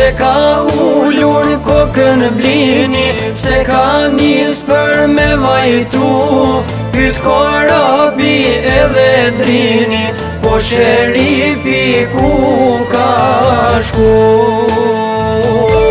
Pse ka ullur kokën blini, pse ka njës për me vajtu Pyt korabi edhe drini, po shërifi ku ka shku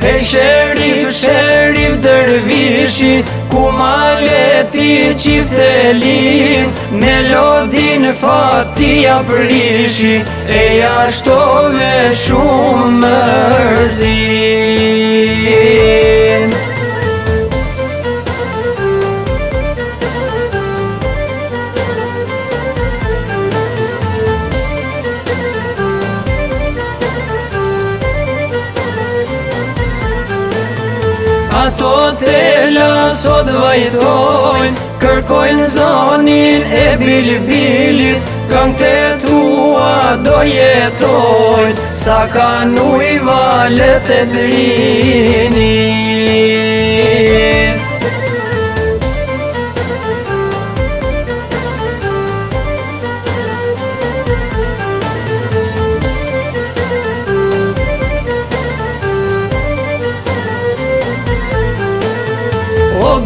E shërif, shërif dërvishi Ku ma leti qifte lin Melodin fatia prishi E jashtove shumë mërzin Ato tela sot vajtojnë Kërkojnë zonin e bilibilit Kënë të tua do jetojnë Sa ka nuj valet e drinit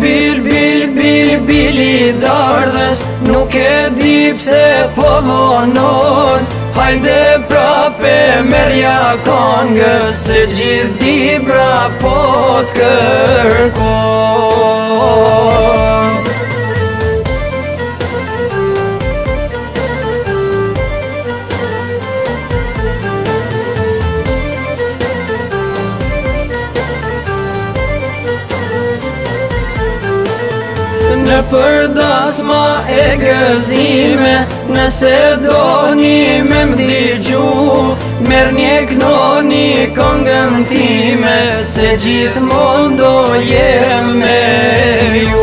bil, bil, bil, bil i dardhës Nuk e dip se po dhonon Hajde prape merja kongë Se gjithë di prapot kërkon për dasma e gëzime Nëse do një me mdi Mer një kno një këngën time Se gjithë do jem me ju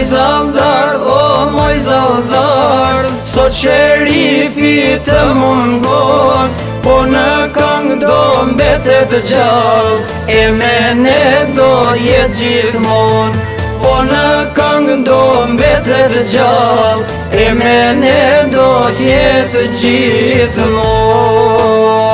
moj zaldar, o moj zaldar Sot sherifi të mungon Po në këngë do mbetet gjallë E mene do jetë gjithmon Po në këngë do mbetet gjallë E mene do tjetë gjithmon